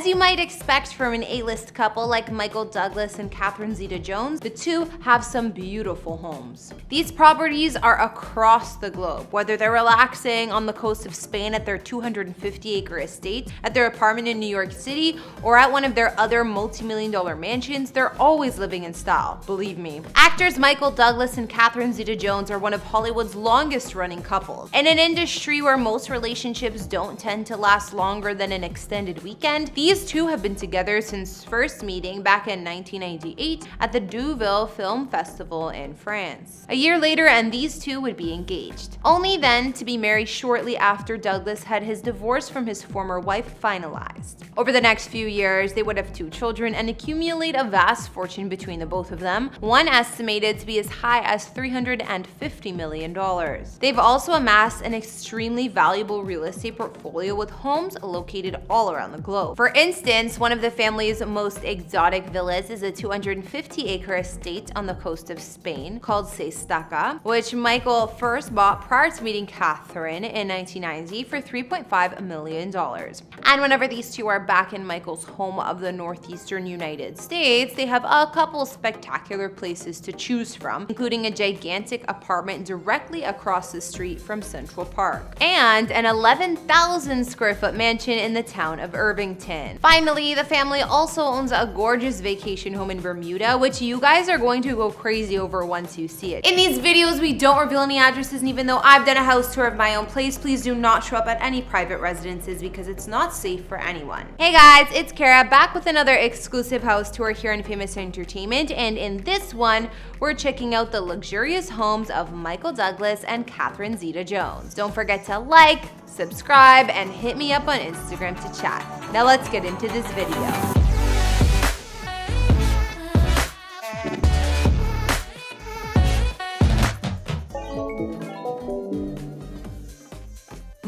As you might expect from an A-list couple like Michael Douglas and Catherine Zeta-Jones, the two have some beautiful homes. These properties are across the globe, whether they're relaxing on the coast of Spain at their 250 acre estate, at their apartment in New York City, or at one of their other multi-million dollar mansions, they're always living in style, believe me. Actors Michael Douglas and Catherine Zeta-Jones are one of Hollywood's longest running couples. In an industry where most relationships don't tend to last longer than an extended weekend, these two have been together since first meeting back in 1998 at the Deauville Film Festival in France. A year later and these two would be engaged. Only then to be married shortly after Douglas had his divorce from his former wife finalized. Over the next few years, they would have two children and accumulate a vast fortune between the both of them, one estimated to be as high as $350 million. They've also amassed an extremely valuable real estate portfolio with homes located all around the globe. For instance, one of the family's most exotic villas is a 250 acre estate on the coast of Spain called S'Estaca, which Michael first bought prior to meeting Catherine in 1990 for $3.5 million. And whenever these two are back in Michael's home of the northeastern United States, they have a couple spectacular places to choose from, including a gigantic apartment directly across the street from Central Park, and an 11,000 square foot mansion in the town of Irvington. Finally, the family also owns a gorgeous vacation home in Bermuda, which you guys are going to go crazy over once you see it. In these videos, we don't reveal any addresses, and even though I've done a house tour of my own place, please do not show up at any private residences because it's not safe for anyone. Hey guys, it's Kara back with another exclusive house tour here on Famous Entertainment, and in this one, we're checking out the luxurious homes of Michael Douglas and Catherine Zeta-Jones. Don't forget to like, subscribe, and hit me up on Instagram to chat. Now let's get into this video.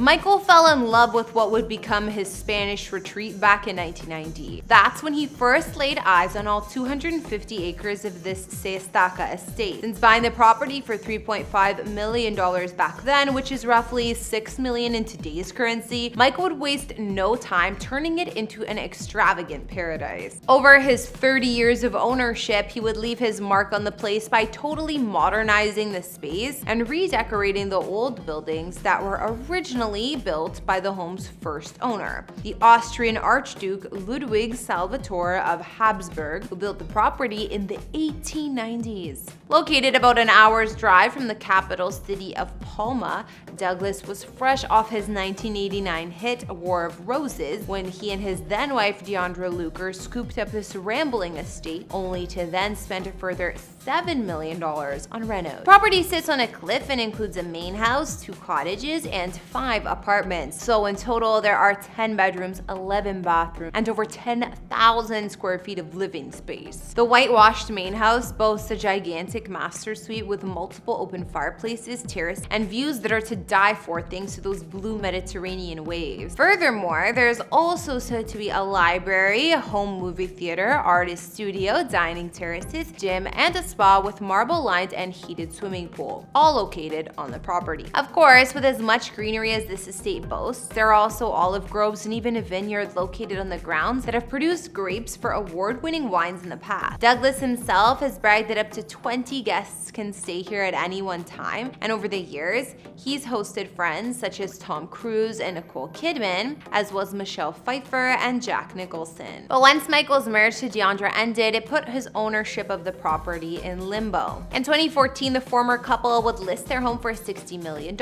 Michael fell in love with what would become his Spanish retreat back in 1990. That's when he first laid eyes on all 250 acres of this S'Estaca estate. Since buying the property for $3.5 million back then, which is roughly 6 million in today's currency, Michael would waste no time turning it into an extravagant paradise. Over his 30 years of ownership, he would leave his mark on the place by totally modernizing the space and redecorating the old buildings that were originally originally built by the home's first owner, the Austrian Archduke Ludwig Salvator of Habsburg, who built the property in the 1890s. Located about an hour's drive from the capital city of Palma, Douglas was fresh off his 1989 hit War of Roses when he and his then wife Diandra Luker scooped up this rambling estate, only to then spend a further $7 million on renos. Property sits on a cliff and includes a main house, two cottages, and five apartments. So in total, there are 10 bedrooms, 11 bathrooms, and over 10,000 square feet of living space. The whitewashed main house boasts a gigantic master suite with multiple open fireplaces, terrace, and views that are to die for thanks to those blue Mediterranean waves. Furthermore, there's also said to be a library, a home movie theater, artist studio, dining terraces, gym, and a spa with marble lined and heated swimming pool, all located on the property. Of course, with as much greenery as this estate boasts, there are also olive groves and even a vineyard located on the grounds that have produced grapes for award-winning wines in the past. Douglas himself has bragged that up to 20 guests can stay here at any one time, and over the years, he's hosted friends such as Tom Cruise and Nicole Kidman, as well as Michelle Pfeiffer and Jack Nicholson. But once Michael's marriage to Diandra ended, it put his ownership of the property in limbo. In 2014, the former couple would list their home for $60 million,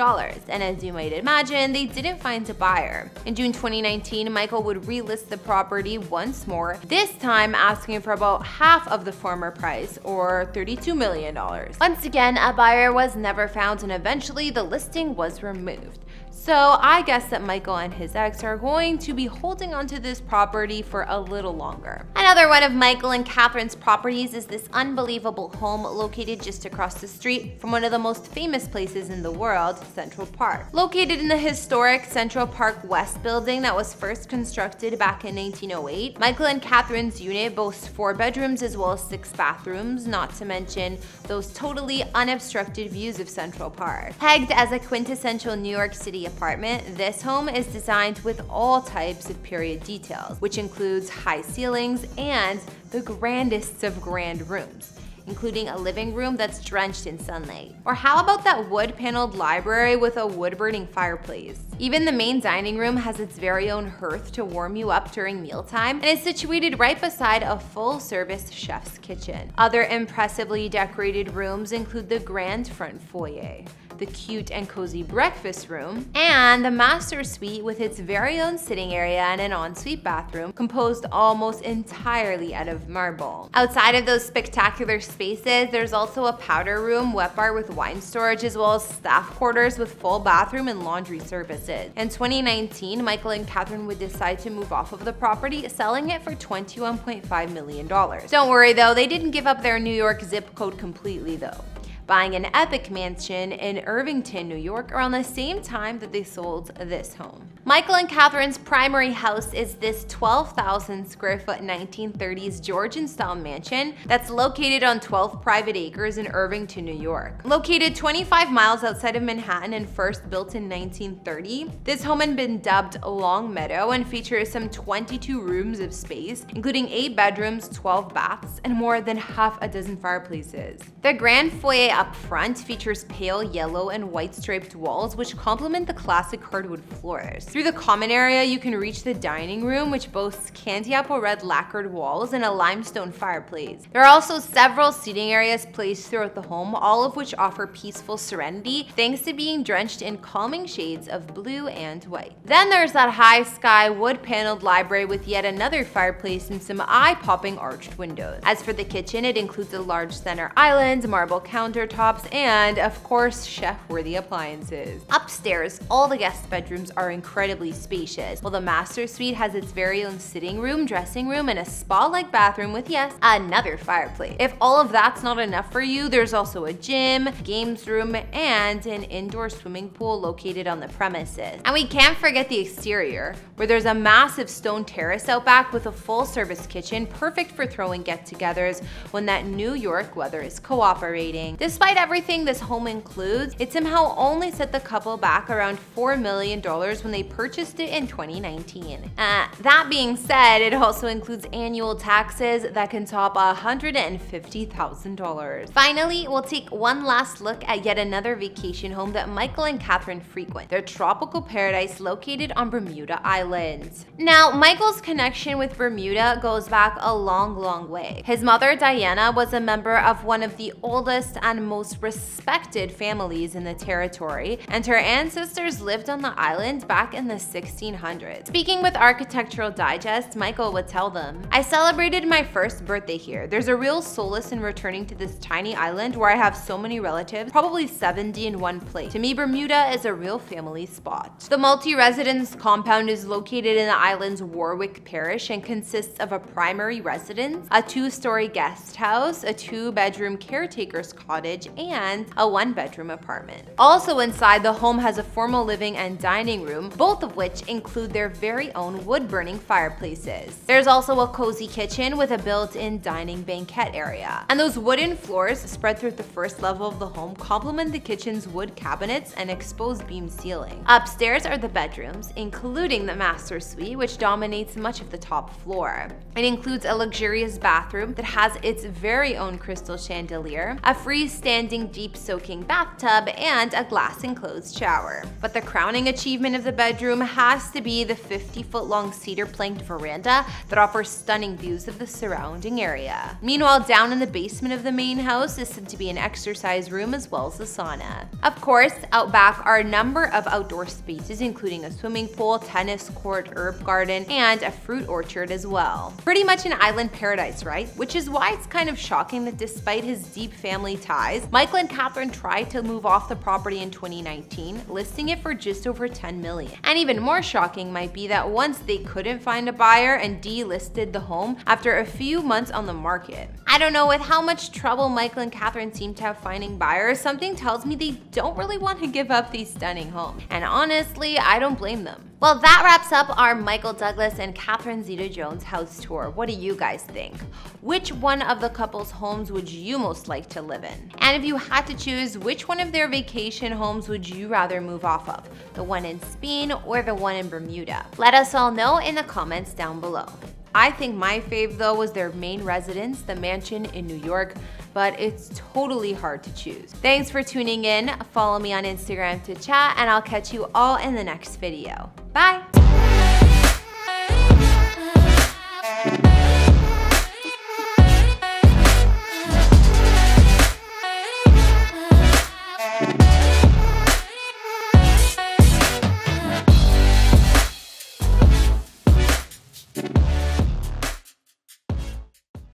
and as you might imagine, they didn't find a buyer. In June 2019, Michael would relist the property once more, this time asking for about half of the former price, or $32 million. Once again, a buyer was never found and eventually the listing was removed. So I guess that Michael and his ex are going to be holding onto this property for a little longer. Another one of Michael and Catherine's properties is this unbelievable home located just across the street from one of the most famous places in the world, Central Park. Located in the historic Central Park West building that was first constructed back in 1908, Michael and Catherine's unit boasts four bedrooms as well as six bathrooms, not to mention those totally unobstructed views of Central Park. Pegged as a quintessential New York City apartment, this home is designed with all types of period details, which includes high ceilings and the grandest of grand rooms including a living room that's drenched in sunlight. Or how about that wood-paneled library with a wood-burning fireplace? Even the main dining room has its very own hearth to warm you up during mealtime and is situated right beside a full-service chef's kitchen. Other impressively decorated rooms include the grand front foyer the cute and cozy breakfast room, and the master suite with its very own sitting area and an ensuite bathroom composed almost entirely out of marble. Outside of those spectacular spaces, there's also a powder room, wet bar with wine storage, as well as staff quarters with full bathroom and laundry services. In 2019, Michael and Catherine would decide to move off of the property, selling it for $21.5 million. Don't worry though, they didn't give up their New York zip code completely though buying an epic mansion in Irvington, New York around the same time that they sold this home. Michael and Catherine's primary house is this 12,000 square foot 1930s Georgian style mansion that's located on 12 private acres in Irvington, New York. Located 25 miles outside of Manhattan and first built in 1930, this home had been dubbed Long Meadow and features some 22 rooms of space, including 8 bedrooms, 12 baths, and more than half a dozen fireplaces. The grand foyer up front features pale yellow and white striped walls which complement the classic hardwood floors. Through the common area, you can reach the dining room, which boasts candy apple red lacquered walls and a limestone fireplace. There are also several seating areas placed throughout the home, all of which offer peaceful serenity thanks to being drenched in calming shades of blue and white. Then there's that high sky wood paneled library with yet another fireplace and some eye-popping arched windows. As for the kitchen, it includes a large center island, marble countertops, and of course, chef-worthy appliances. Upstairs, all the guest bedrooms are incredibly spacious, while the master suite has its very own sitting room, dressing room, and a spa-like bathroom with, yes, another fireplace. If all of that's not enough for you, there's also a gym, games room, and an indoor swimming pool located on the premises. And we can't forget the exterior, where there's a massive stone terrace out back with a full-service kitchen, perfect for throwing get-togethers when that New York weather is cooperating. Despite everything this home includes, it somehow only set the couple back around $4 million when they purchased it in 2019. Uh, that being said, it also includes annual taxes that can top $150,000. Finally, we'll take one last look at yet another vacation home that Michael and Catherine frequent, their tropical paradise located on Bermuda Island. Now, Michael's connection with Bermuda goes back a long, long way. His mother, Diana, was a member of one of the oldest and most respected families in the territory, and her ancestors lived on the island back in in the 1600s. Speaking with Architectural Digest, Michael would tell them, I celebrated my first birthday here. There's a real solace in returning to this tiny island where I have so many relatives, probably 70 in one place. To me, Bermuda is a real family spot. The multi-residence compound is located in the island's Warwick Parish and consists of a primary residence, a two-story guest house, a two-bedroom caretaker's cottage, and a one-bedroom apartment. Also inside, the home has a formal living and dining room, both of which include their very own wood-burning fireplaces. There's also a cozy kitchen with a built-in dining banquette area. And those wooden floors spread through the first level of the home complement the kitchen's wood cabinets and exposed beam ceiling. Upstairs are the bedrooms, including the master suite, which dominates much of the top floor. It includes a luxurious bathroom that has its very own crystal chandelier, a freestanding deep soaking bathtub, and a glass enclosed shower. But the crowning achievement of the bedroom has to be the 50 foot long cedar planked veranda that offers stunning views of the surrounding area. Meanwhile, down in the basement of the main house is said to be an exercise room as well as a sauna. Of course, out back are a number of outdoor spaces including a swimming pool, tennis court, herb garden, and a fruit orchard as well. Pretty much an island paradise, right? Which is why it's kind of shocking that despite his deep family ties, Michael and Catherine tried to move off the property in 2019, listing it for just over 10 million. And even more shocking might be that once they couldn't find a buyer and delisted the home after a few months on the market. I don't know, with how much trouble Michael and Catherine seem to have finding buyers, something tells me they don't really want to give up these stunning homes. And honestly, I don't blame them. Well, that wraps up our Michael Douglas and Catherine Zeta-Jones house tour. What do you guys think? Which one of the couple's homes would you most like to live in? And if you had to choose, which one of their vacation homes would you rather move off of? The one in Spain or the one in Bermuda? Let us all know in the comments down below. I think my fave though was their main residence, the mansion in New York, but it's totally hard to choose. Thanks for tuning in. Follow me on Instagram to chat and I'll catch you all in the next video. Bye!